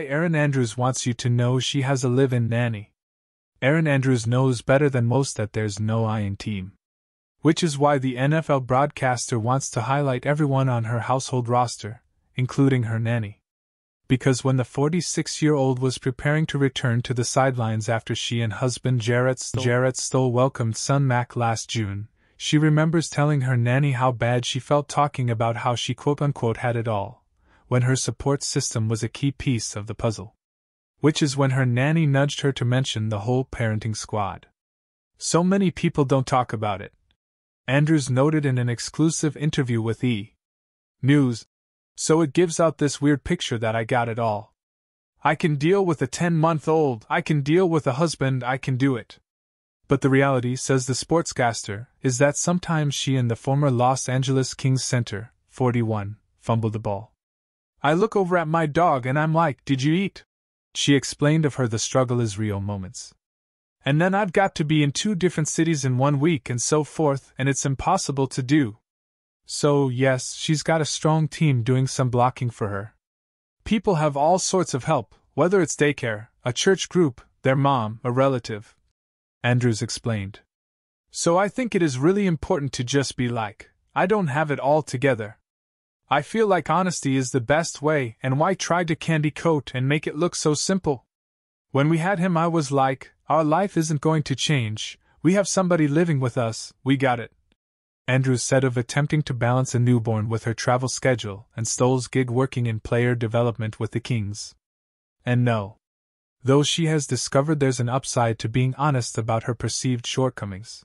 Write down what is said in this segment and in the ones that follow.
why Erin Andrews wants you to know she has a live in nanny. Erin Andrews knows better than most that there's no I in team. Which is why the NFL broadcaster wants to highlight everyone on her household roster, including her nanny. Because when the 46 year old was preparing to return to the sidelines after she and husband Jarret Stoll, Jarret Stoll welcomed son Mack last June, she remembers telling her nanny how bad she felt talking about how she quote unquote had it all, when her support system was a key piece of the puzzle which is when her nanny nudged her to mention the whole parenting squad. So many people don't talk about it. Andrews noted in an exclusive interview with E! News, so it gives out this weird picture that I got it all. I can deal with a 10 month old, I can deal with a husband, I can do it. But the reality, says the sportscaster, is that sometimes she and the former Los Angeles Kings center, 41, fumble the ball. I look over at my dog and I'm like, Did you eat? She explained of her the struggle is real moments. And then I've got to be in two different cities in one week and so forth, and it's impossible to do. So, yes, she's got a strong team doing some blocking for her. People have all sorts of help, whether it's daycare, a church group, their mom, a relative. Andrews explained. So I think it is really important to just be like, I don't have it all together, I feel like honesty is the best way, and why try to candy coat and make it look so simple? When we had him, I was like, our life isn't going to change, we have somebody living with us, we got it. Andrews said of attempting to balance a newborn with her travel schedule and Stoll's gig working in player development with the Kings. And no. Though she has discovered there's an upside to being honest about her perceived shortcomings.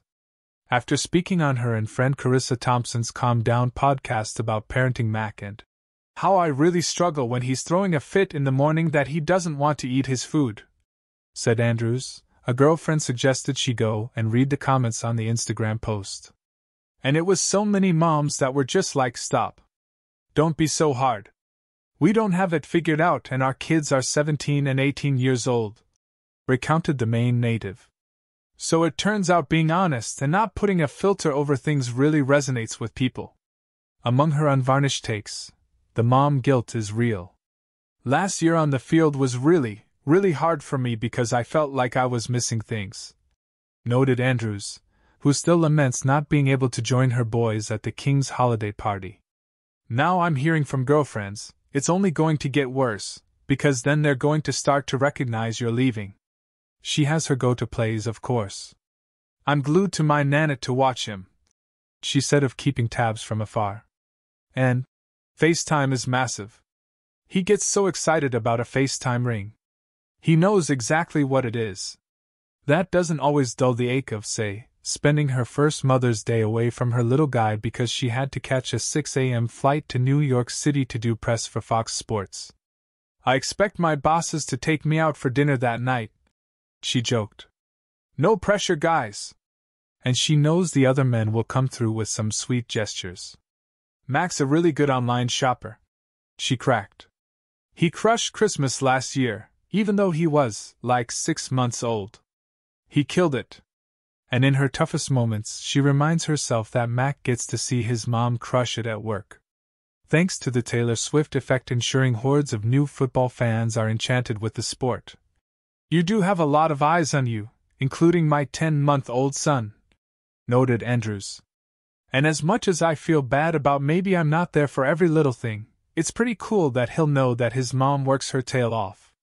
After speaking on her and friend Charissa Thompson's Calm Down podcast about parenting Mack and how I really struggle when he's throwing a fit in the morning that he doesn't want to eat his food, said Andrews, a girlfriend suggested she go and read the comments on the Instagram post. And it was so many moms that were just like, stop. Don't be so hard. We don't have it figured out and our kids are 17 and 18 years old, recounted the Maine native. So it turns out being honest and not putting a filter over things really resonates with people. Among her unvarnished takes, the mom guilt is real. Last year on the field was really, really hard for me because I felt like I was missing things. Noted Andrews, who still laments not being able to join her boys at the King's holiday party. Now I'm hearing from girlfriends, it's only going to get worse, because then they're going to start to recognize you're leaving. She has her go to plays, of course. I'm glued to my Nanit to watch him, she said of keeping tabs from afar. And FaceTime is massive. He gets so excited about a FaceTime ring. He knows exactly what it is. That doesn't always dull the ache of, say, spending her first Mother's Day away from her little guy because she had to catch a 6 a.m. flight to New York City to do press for Fox Sports. I expect my bosses to take me out for dinner that night, she joked. No pressure, guys. And she knows the other men will come through with some sweet gestures. Mack's a really good online shopper. She cracked. He crushed Christmas last year, even though he was, like, six months old. He killed it. And in her toughest moments, she reminds herself that Mack gets to see his mom crush it at work. Thanks to the Taylor Swift effect, ensuring hordes of new football fans are enchanted with the sport. You do have a lot of eyes on you, including my 10 month old son, noted Andrews. And as much as I feel bad about maybe I'm not there for every little thing, it's pretty cool that he'll know that his mom works her tail off.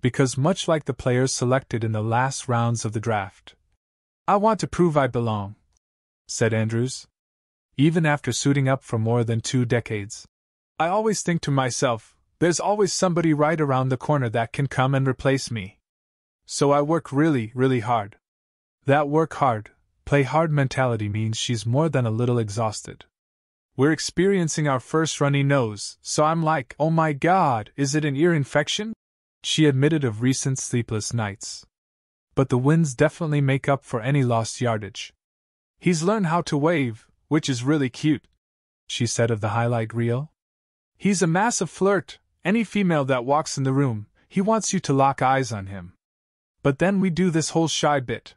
Because much like the players selected in the last rounds of the draft, I want to prove I belong, said Andrews. Even after suiting up for more than two decades, I always think to myself, there's always somebody right around the corner that can come and replace me. So I work really, really hard. That work hard, play hard mentality means she's more than a little exhausted. We're experiencing our first runny nose, so I'm like, oh my god, is it an ear infection? She admitted of recent sleepless nights. But the winds definitely make up for any lost yardage. He's learned how to wave, which is really cute, she said of the highlight reel. He's a massive flirt, any female that walks in the room, he wants you to lock eyes on him. But then we do this whole shy bit.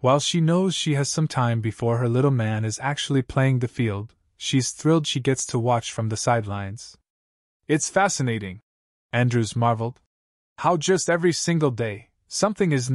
While she knows she has some time before her little man is actually playing the field, she's thrilled she gets to watch from the sidelines. It's fascinating, Andrews marveled. How just every single day, something is